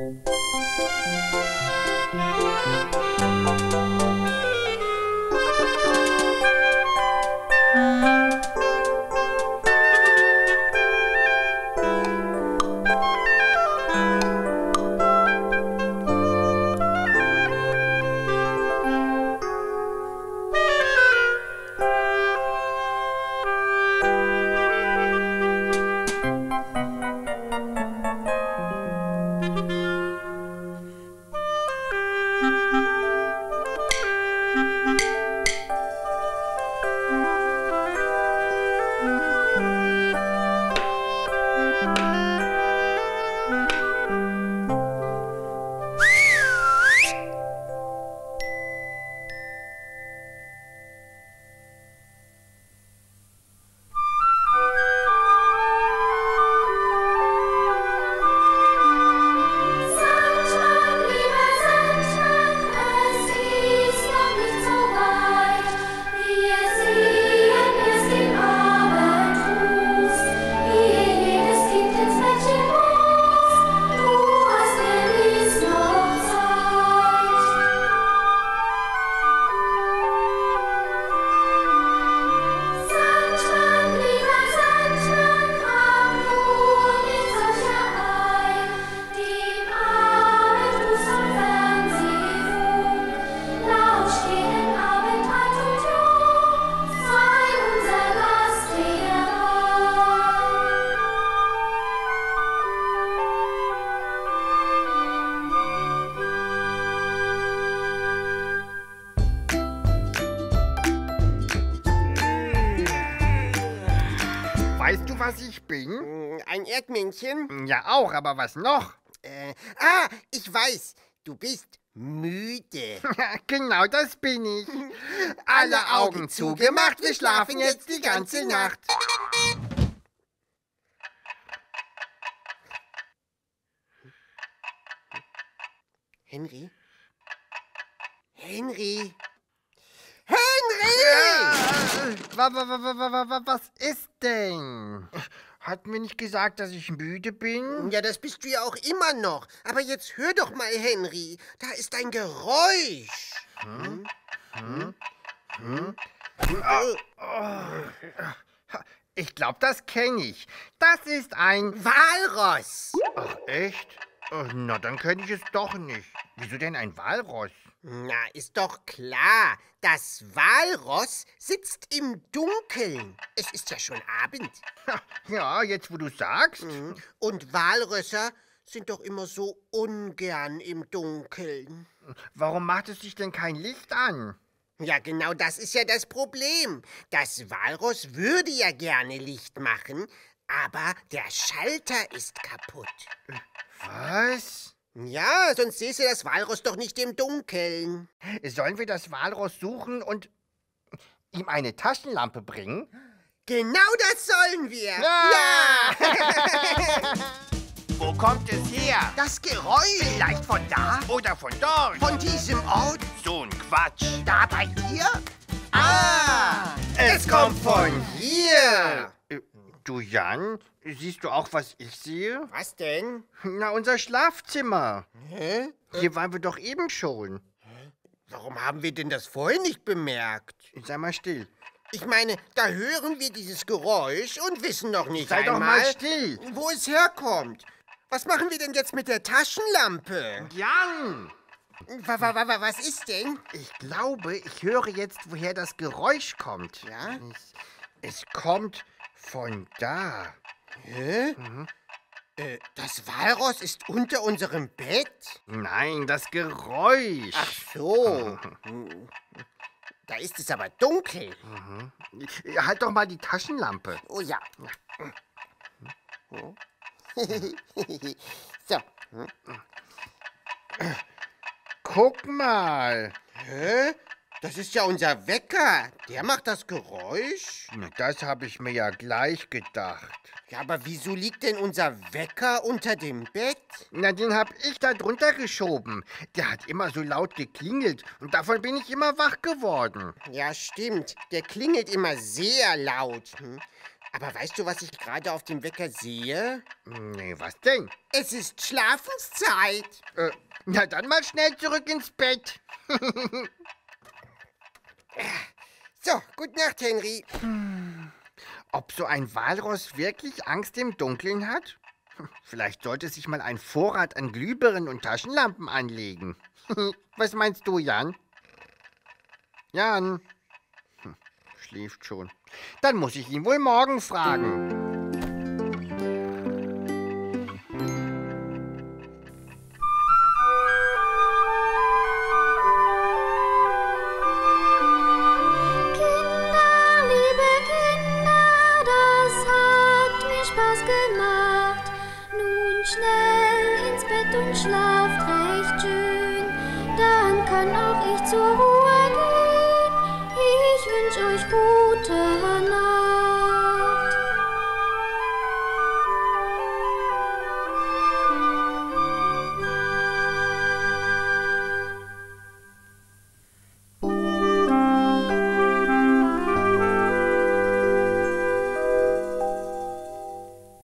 Música Was ich bin? Hm, Ein Erdmännchen? Ja, auch, aber was noch? Äh, ah, ich weiß. Du bist müde. genau das bin ich. Alle Augen zugemacht, wir schlafen jetzt die ganze Nacht. Henry? Henry? Henry! Wa- Was ist denn? Hat mir nicht gesagt, dass ich müde bin? Ja, das bist du ja auch immer noch. Aber jetzt hör doch mal, Henry. Da ist ein Geräusch. Ich glaube, das kenne ich. Das ist ein... Walross. Ach, echt? Oh, Na, dann kenne ich es doch nicht. Wieso denn ein Walross? Na, ist doch klar. Das Walross sitzt im Dunkeln. Es ist ja schon Abend. Ja, jetzt wo du sagst. Und Walrösser sind doch immer so ungern im Dunkeln. Warum macht es sich denn kein Licht an? Ja, genau das ist ja das Problem. Das Walross würde ja gerne Licht machen, aber der Schalter ist kaputt. Was? Ja, sonst säße das Walross doch nicht im Dunkeln. Sollen wir das Walross suchen und ihm eine Taschenlampe bringen? Genau das sollen wir. Ja! Wo kommt es her? Das Geräusch. Vielleicht von da? Oder von dort? Von diesem Ort. So ein Quatsch. Da bei dir? Ah! Es kommt von hier. Äh, Du Jan, siehst du auch, was ich sehe? Was denn? Na, unser Schlafzimmer. Hä? Hier waren wir doch eben schon. Warum haben wir denn das vorhin nicht bemerkt? Sei mal still. Ich meine, da hören wir dieses Geräusch und wissen noch nicht Sei doch einmal, mal still. wo es herkommt. Was machen wir denn jetzt mit der Taschenlampe? Jan! Wa, wa, wa, wa, was ist denn? Ich glaube, ich höre jetzt, woher das Geräusch kommt. Ja? Es, es kommt von da. Hä? Äh, das Walross ist unter unserem Bett? Nein, das Geräusch. Ach so. Da ist es aber dunkel. Halt doch mal die Taschenlampe. Oh ja. so. Guck mal. Hä? Das ist ja unser Wecker. Der macht das Geräusch. Na, Das habe ich mir ja gleich gedacht. Ja, aber wieso liegt denn unser Wecker unter dem Bett? Na, den hab ich da drunter geschoben. Der hat immer so laut geklingelt und davon bin ich immer wach geworden. Ja, stimmt. Der klingelt immer sehr laut. Hm. Aber weißt du, was ich gerade auf dem Wecker sehe? Nee, was denn? Es ist Schlafenszeit. Äh, na dann mal schnell zurück ins Bett. So, gute Nacht, Henry. Ob so ein Walross wirklich Angst im Dunkeln hat? Vielleicht sollte sich mal ein Vorrat an Glühbirnen und Taschenlampen anlegen. Was meinst du, Jan? Jan? Hm, Schläft schon. Dann muss ich ihn wohl morgen fragen. Schlaft recht schön, dann kann auch ich zur Ruhe